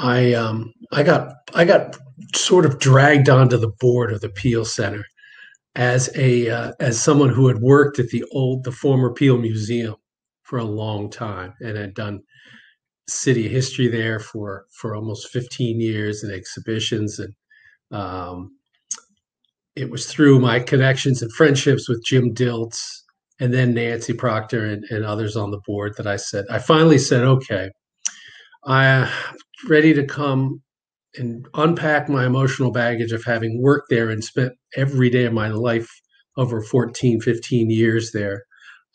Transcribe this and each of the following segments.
I um, I got I got sort of dragged onto the board of the Peale Center as a uh, as someone who had worked at the old the former Peale Museum for a long time and had done city history there for for almost 15 years and exhibitions and um, it was through my connections and friendships with Jim Dilts and then Nancy Proctor and, and others on the board that I said I finally said okay I'm ready to come and unpack my emotional baggage of having worked there and spent every day of my life over 14 15 years there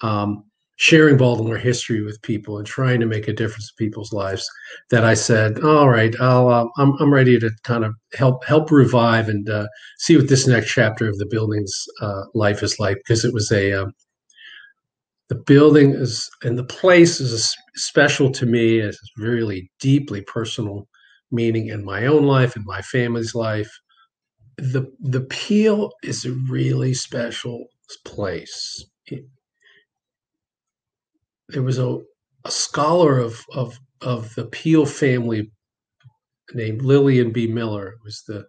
um, sharing baltimore history with people and trying to make a difference in people's lives that i said all right i'll uh, I'm, I'm ready to kind of help help revive and uh, see what this next chapter of the building's uh, life is like because it was a um, the building is and the place is special to me it's really deeply personal meaning in my own life, in my family's life. The the Peale is a really special place. It, there was a, a scholar of, of of the Peale family named Lillian B. Miller, who was the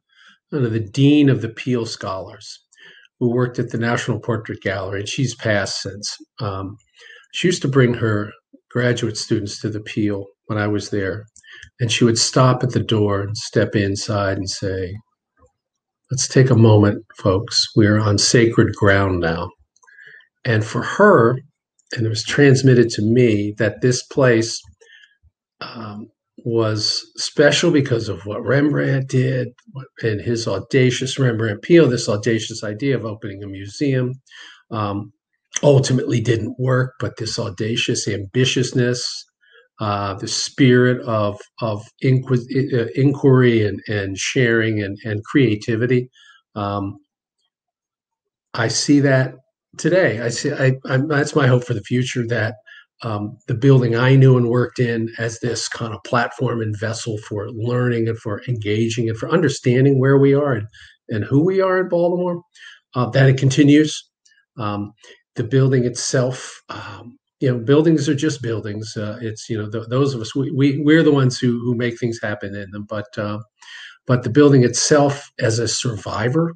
one of the dean of the Peale scholars, who worked at the National Portrait Gallery, and she's passed since. Um, she used to bring her graduate students to the Peale when I was there, and she would stop at the door and step inside and say, Let's take a moment, folks. We're on sacred ground now. And for her, and it was transmitted to me that this place um, was special because of what Rembrandt did and his audacious Rembrandt Peale, this audacious idea of opening a museum. Um, ultimately didn't work, but this audacious ambitiousness uh, the spirit of of inqu- uh, inquiry and, and sharing and, and creativity. Um, I see that today. I see. I, that's my hope for the future. That um, the building I knew and worked in as this kind of platform and vessel for learning and for engaging and for understanding where we are and, and who we are in Baltimore, uh, that it continues. Um, the building itself um, you know buildings are just buildings uh, it's you know the, those of us we, we we're the ones who who make things happen in them but uh, but the building itself as a survivor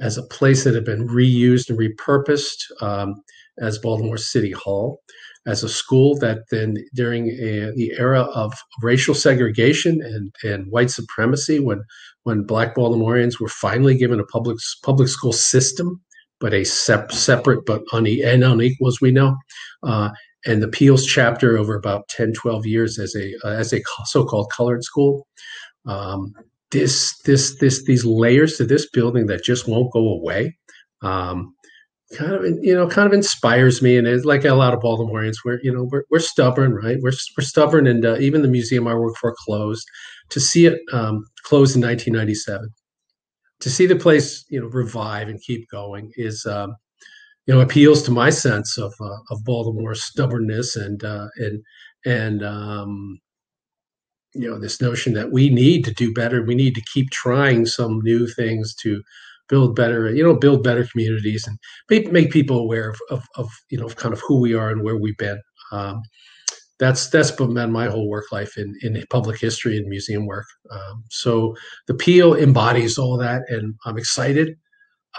as a place that had been reused and repurposed um, as baltimore city hall as a school that then during a, the era of racial segregation and, and white supremacy when when black baltimoreans were finally given a public public school system but a sep- separate but une- and unequal, as we know. Uh, and the Peale's chapter over about 10, 12 years as a uh, as a so-called colored school. Um, this this this these layers to this building that just won't go away. Um, kind of you know kind of inspires me and it's like a lot of baltimoreans we're you know we're, we're stubborn right we're, we're stubborn and uh, even the museum i work for closed to see it um, closed in 1997 to see the place you know revive and keep going is um, you know appeals to my sense of uh, of Baltimore's stubbornness and uh, and and um, you know this notion that we need to do better. We need to keep trying some new things to build better you know build better communities and make, make people aware of, of, of you know kind of who we are and where we've been. Um, that's that's been my whole work life in in public history and museum work. Um, so the Peale embodies all that, and I'm excited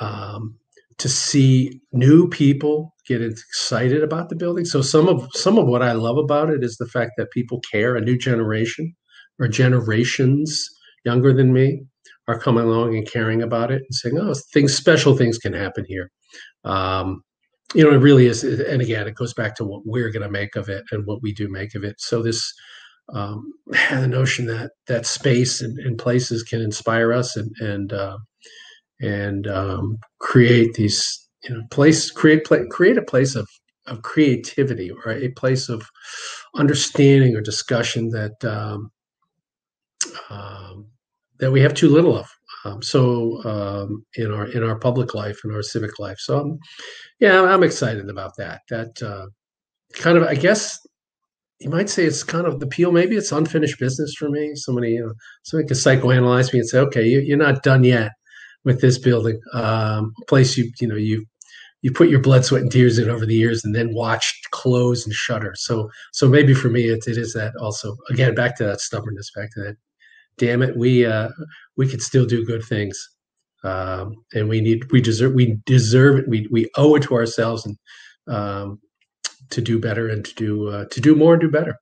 um, to see new people get excited about the building. So some of some of what I love about it is the fact that people care. A new generation or generations younger than me are coming along and caring about it and saying, "Oh, things special things can happen here." Um, you know, it really is. And again, it goes back to what we're going to make of it and what we do make of it. So this, um, the notion that that space and, and, places can inspire us and and uh, and um, create these, you know, place create play, create a place of of creativity or a place of understanding or discussion that um, um that we have too little of. Um, so um, in our in our public life in our civic life. So um, yeah, I'm excited about that. That uh, kind of I guess you might say it's kind of the Peale. Maybe it's unfinished business for me. Somebody you know, somebody could psychoanalyze me and say, okay, you, are not done yet with this building, um, place you you know you you put your blood, sweat, and tears in over the years, and then watched close and shutter. So so maybe for me it, it is that also again back to that stubbornness, back to that damn it, we uh, we could still do good things, um, and we need we deserve we deserve it. We we owe it to ourselves and um, to do better and to do uh, to do more and do better.